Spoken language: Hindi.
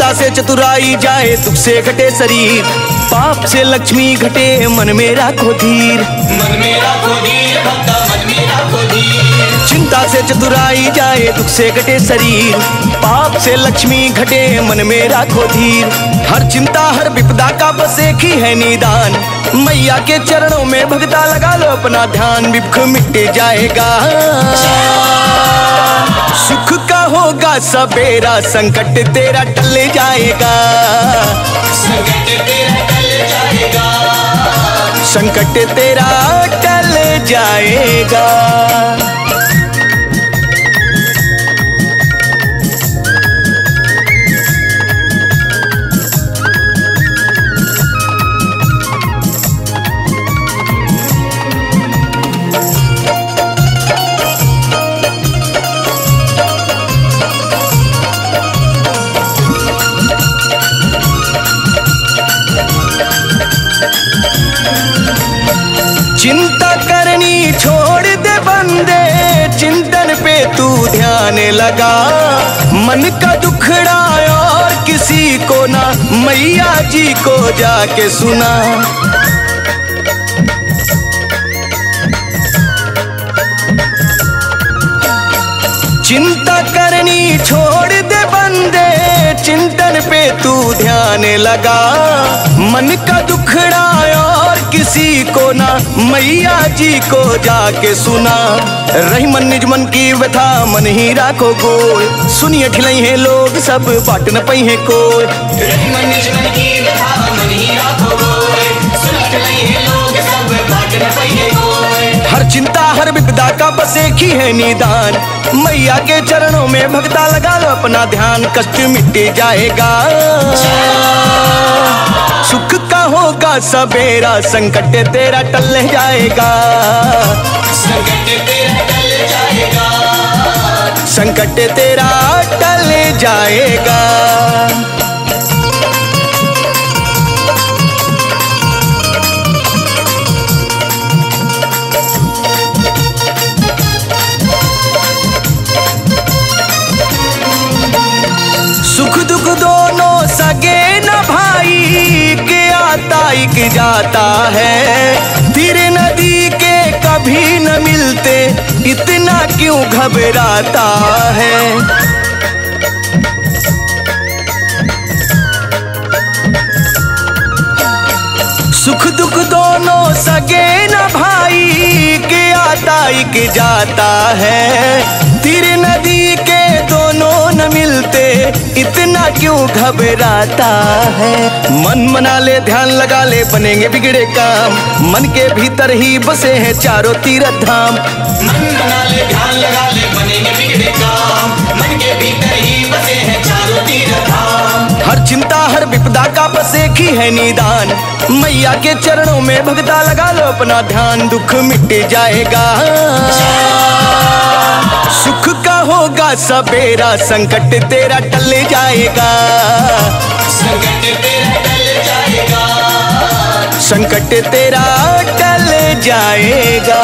चिंता से चतुराई जाए दुख से घटे शरीर। पाप से लक्ष्मी घटे मन में राखो धीर। मन में राखो धीर भक्ता मन में राखो धीर। चिंता से चतुराई जाए दुख से घटे शरीर। पाप से लक्ष्मी घटे मन में राखो धीर। हर चिंता हर विपदा का बस एक ही है निदान। मैया के चरणों में भगता लगा लो अपना ध्यान विख मिट जाएगा। सुख का होगा सवेरा संकट तेरा टल जाएगा संकट तेरा टल जाएगा। संकट तेरा टल जाएगा। चिंता करनी छोड़ दे बंदे, चिंतन पे तू ध्यान लगा। मन का दुखड़ा और किसी को ना, मैया जी को जाके सुना। चिंता करनी छोड़ दे बंदे, चिंतन पे तू ध्यान लगा। मन का दुखड़ा किसी को ना मैया जी को जाके सुना। रही मन निज मन की व्यथा मन ही राखो गोय सुनिए खिलाई है लोग सब बाट न पई है की व्यथा मन ही गोय है लोग सब बाट न कोय हर चिंता हर विपदा का बस एक ही है निदान। मैया के चरणों में भक्ता लगा लो अपना ध्यान कष्ट मिट जाएगा। सुख का होगा सवेरा संकट तेरा टल जाएगा। संकट तेरा टल जाएगा। संकट तेरा टल जाएगा। सुख दुख दोनों सगे न भाई। एक जाता है। तेरे नदी के कभी न मिलते, इतना क्यों घबराता है? सुख दुख दोनों सगे न भाई के आता, एक जाता है। तेरे नदी के इतना क्यों घबराता है? मन मना ले ध्यान लगा ले बनेंगे बिगड़े काम। मन के भीतर ही बसे हैं चारों तीरथ धाम मन बना ले ध्यान लगा ले बनेंगे बिगड़े काम। मन के भीतर ही बसे हैं चारों तीर धाम हर चिंता हर विपदा का बस एक ही है निदान। मैया के चरणों में भगता लगा लो अपना ध्यान। दुख मिट जाएगा। सुख का होगा सवेरा संकट तेरा टल जाएगा। संकट तेरा टल जाएगा। संकट तेरा टल जाएगा।